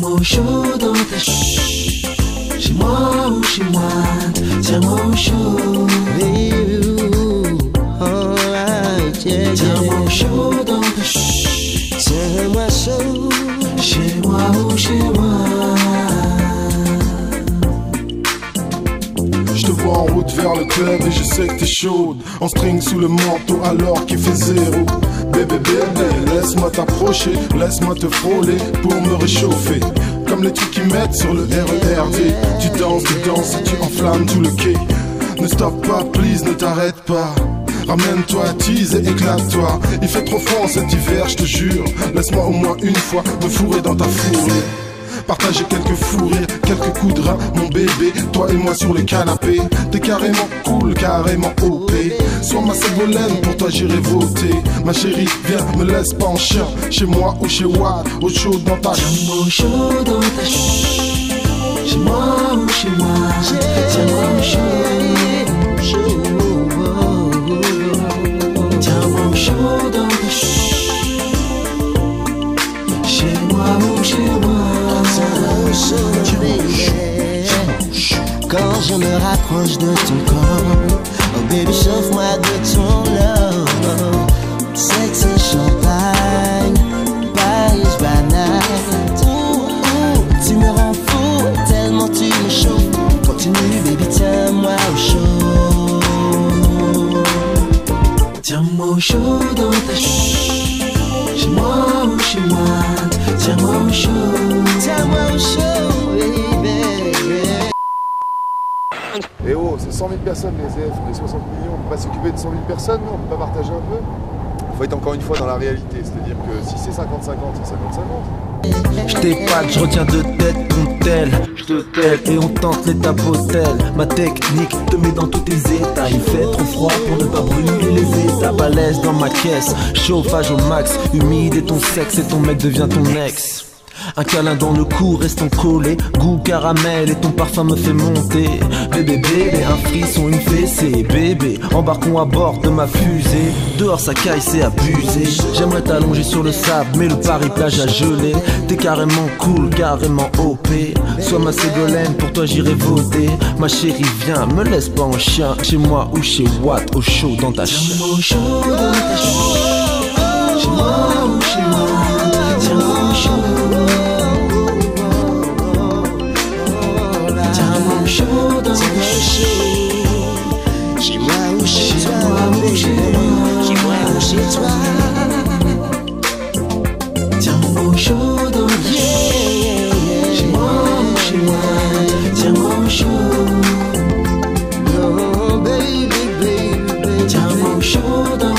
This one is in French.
mon chaud dans ta ch. Chez moi ou chez moi, tiens mon chaud. Baby, ooh, vers le club et je sais que t'es chaude. En string sous le manteau alors qu'il fait zéro. Bébé, bébé, laisse-moi t'approcher, laisse-moi te frôler pour me réchauffer. Comme les trucs qui mettent sur le RERD. Tu danses, tu danses et tu enflammes tout le quai. Ne stoppe pas, please, ne t'arrête pas. Ramène-toi, tease et éclate-toi. Il fait trop froid cet hiver, je te jure. Laisse-moi au moins une fois me fourrer dans ta fourrure. Partager quelques fous rires, quelques coups de rein, mon bébé, toi et moi sur le canapé. T'es carrément cool, carrément OP. Sois ma Ségolène, pour toi j'irai voter. Ma chérie, viens, me laisse pas en chien. Chez moi ou chez Watt, au chaud dans ta mon chaud dans ta ch. Chez moi ou chez moi, tiens mon chaud. Je me rapproche de ton corps, oh baby, chauffe-moi de ton love. Sexy champagne, Paris ouh, tu me rends fou, tellement tu me chauffes. Continue, baby, tiens-moi au chaud. Tiens mon chaud dans ta ch. Chez moi ou chez moi, tiens mon chaud. Tiens-moi au chaud, C'est 100 000 personnes les EF, on est 60 millions, on peut pas s'occuper de 100 000 personnes, non on peut pas partager un peu. Faut être encore une fois dans la réalité, c'est-à-dire que si c'est 50-50, c'est 50-50. Je t'épate, je retiens de tête ton tel. Je te tel et on tente l'étape hôtel Ma technique te met dans tous tes états. Il fait trop froid pour ne pas brûler les étapes À l'aise dans ma caisse, chauffage au max. Humide et ton sexe et ton mec devient ton ex un câlin dans le cou, restons collés. Goût caramel et ton parfum me fait monter. Bébé, bébé, un frisson, une fessée. Bébé, embarquons à bord de ma fusée. Dehors, ça caille, c'est abusé. J'aimerais t'allonger sur le sable, mais le Paris plage a gelé. T'es carrément cool, carrément OP. Sois ma Ségolène, pour toi j'irai voter. Ma chérie, viens, me laisse pas en chien. Chez moi ou chez Watt, au chaud dans ta Tiens chair. mon chaud dans ta ch. Chez moi ou chez moi, show. No, oh, baby, baby, baby. Time will show. them.